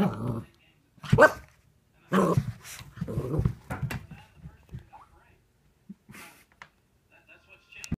Ờ. What?